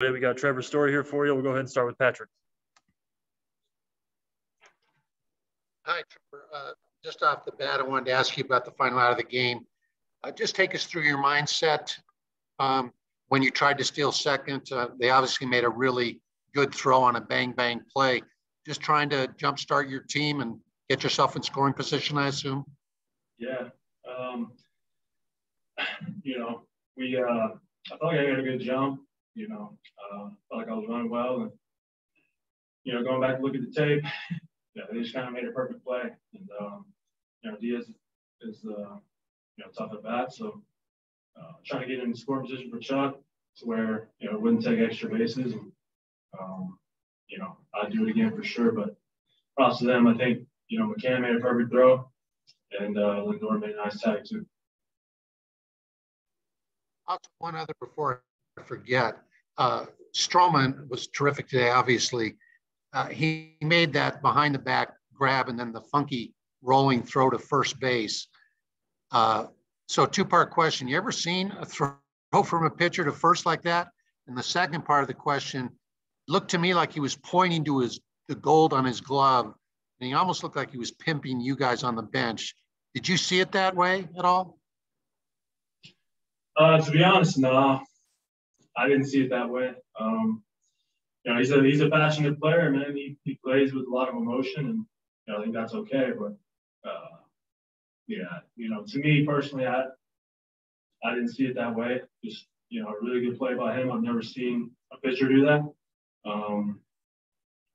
We got Trevor Story here for you. We'll go ahead and start with Patrick. Hi, Trevor. Uh, just off the bat, I wanted to ask you about the final out of the game. Uh, just take us through your mindset um, when you tried to steal second. Uh, they obviously made a really good throw on a bang bang play. Just trying to jumpstart your team and get yourself in scoring position, I assume. Yeah, um, you know, we uh, I felt like I got a good jump. You know, uh, felt like I was running well, and you know, going back to look at the tape, yeah, they just kind of made a perfect play. And um, you know, Diaz is uh, you know tough at bat, so uh, trying to get in scoring position for Chuck to where you know it wouldn't take extra bases. And, um, you know, I'd do it again for sure. But props to them. I think you know McCann made a perfect throw, and uh, Lindor made a nice tag too. one other before I forget. Uh, Stroman was terrific today, obviously. Uh, he made that behind the back grab and then the funky rolling throw to first base. Uh, so, two part question You ever seen a throw from a pitcher to first like that? And the second part of the question looked to me like he was pointing to his the gold on his glove, and he almost looked like he was pimping you guys on the bench. Did you see it that way at all? Uh, to be honest, no, I didn't see it that way. Um, you know, he's a he's a passionate player, man. He, he plays with a lot of emotion, and you know, I think that's okay. But uh, yeah, you know, to me personally, I I didn't see it that way. Just you know, a really good play by him. I've never seen a pitcher do that. Um,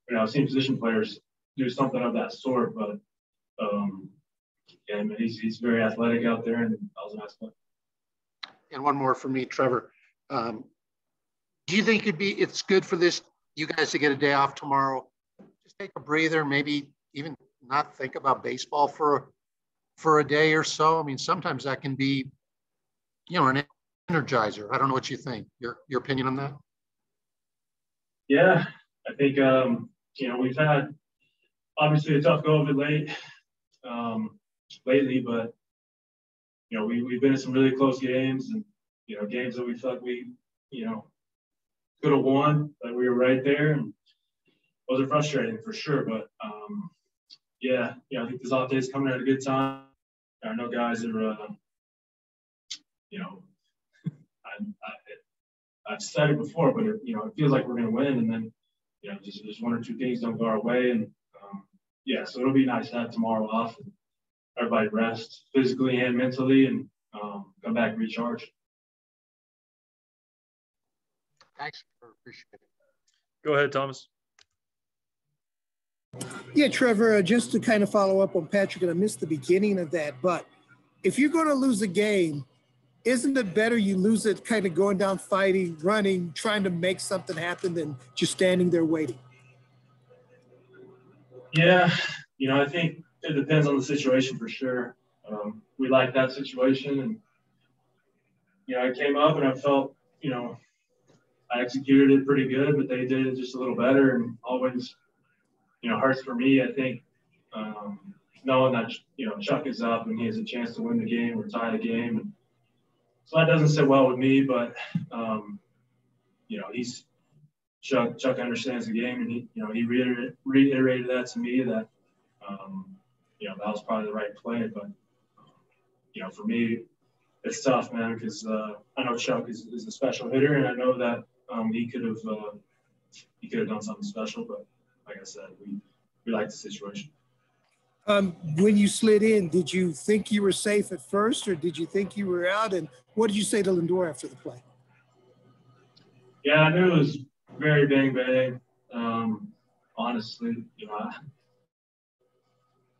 you know, I've seen position players do something of that sort, but um, yeah, I mean, he's he's very athletic out there, and that was a nice play and one more for me, Trevor. Um, do you think it'd be it's good for this you guys to get a day off tomorrow? Just take a breather, maybe even not think about baseball for for a day or so. I mean, sometimes that can be, you know, an energizer. I don't know what you think. Your your opinion on that? Yeah, I think um, you know we've had obviously a tough go of it late um, lately, but you know, we, we've been in some really close games and, you know, games that we felt we, you know, could have won, but we were right there. And those are frustrating for sure. But um, yeah, yeah, I think this off day is coming at a good time. I know guys are, uh, you know, I, have said it before, but it, you know, it feels like we're going to win, and then you know, just just one or two things don't go our way, and um, yeah, so it'll be nice to have tomorrow off. And, everybody rest physically and mentally and um, come back recharged. Thanks. Appreciate it. Go ahead, Thomas. Yeah, Trevor, uh, just to kind of follow up on Patrick, and I missed the beginning of that, but if you're going to lose a game, isn't it better you lose it kind of going down fighting, running, trying to make something happen than just standing there waiting? Yeah, you know, I think it depends on the situation for sure. Um, we like that situation, and you know, I came up and I felt, you know, I executed it pretty good, but they did it just a little better, and always, you know, hurts for me. I think um, knowing that you know Chuck is up and he has a chance to win the game or tie the game, and so that doesn't sit well with me. But um, you know, he's Chuck. Chuck understands the game, and he, you know, he reiterated, reiterated that to me that um, you know, that was probably the right play. But, you know, for me, it's tough, man, because uh, I know Chuck is, is a special hitter, and I know that um, he could have uh, he could have done something special. But like I said, we we like the situation. Um, when you slid in, did you think you were safe at first, or did you think you were out? And what did you say to Lindor after the play? Yeah, I knew it was very bang bang. Um, honestly, you know,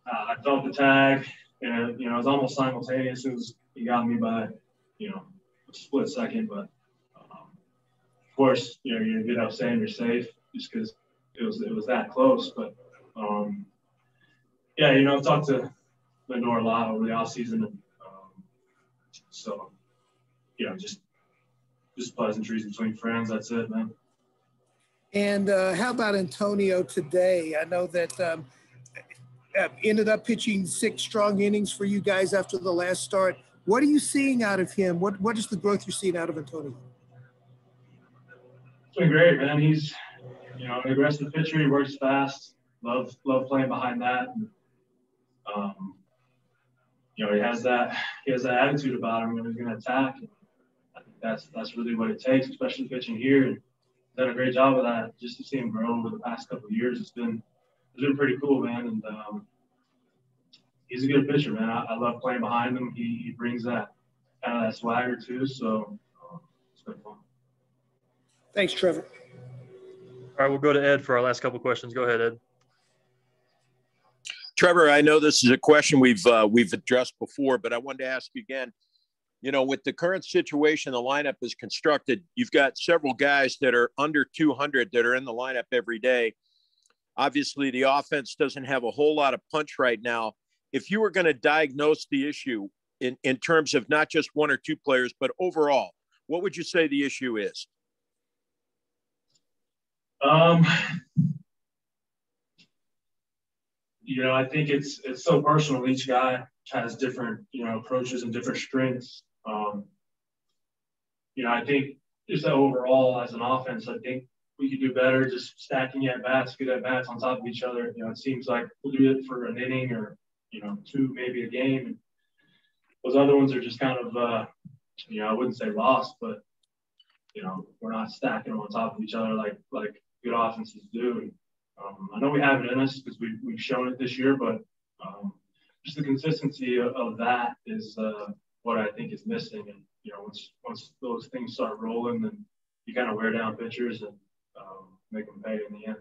I, I felt the tag, and you know, it was almost simultaneous. It was he got me by, you know, a split second, but course, you know, you get up saying you're safe just because it was it was that close. But um, yeah, you know, I've talked to Lindor a lot over the off season, and um, so you know, just just pleasantries between friends. That's it, man. And uh, how about Antonio today? I know that um, uh, ended up pitching six strong innings for you guys after the last start. What are you seeing out of him? What what is the growth you're seeing out of Antonio? It's been great, man. He's, you know, an aggressive pitcher. He works fast. Love, love playing behind that. And, um, you know, he has that, he has that attitude about him when he's going to attack. And I think that's that's really what it takes, especially pitching here. And done a great job of that. Just to see him grow over the past couple of years, it's been it's been pretty cool, man. And um, he's a good pitcher, man. I, I, love playing behind him. He, he brings that kind of that swagger too. So um, it's been fun. Thanks, Trevor. All right, we'll go to Ed for our last couple of questions. Go ahead, Ed. Trevor, I know this is a question we've uh, we've addressed before, but I wanted to ask you again. You know, with the current situation the lineup is constructed, you've got several guys that are under 200 that are in the lineup every day. Obviously, the offense doesn't have a whole lot of punch right now. If you were going to diagnose the issue in, in terms of not just one or two players, but overall, what would you say the issue is? Um, you know, I think it's it's so personal. Each guy has different, you know, approaches and different strengths. Um, you know, I think just overall as an offense, I think we could do better just stacking at bats, good at bats on top of each other. You know, it seems like we'll do it for an inning or, you know, two, maybe a game. And those other ones are just kind of, uh, you know, I wouldn't say lost, but, you know, we're not stacking them on top of each other like, like good offenses do. And, um, I know we have it in us because we, we've shown it this year, but um, just the consistency of, of that is uh, what I think is missing. And, you know, once, once those things start rolling, then you kind of wear down pitchers and um, make them pay in the end.